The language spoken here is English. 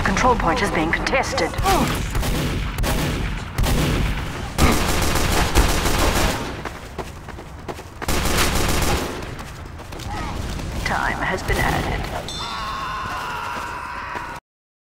The control point is being contested. Time has been added.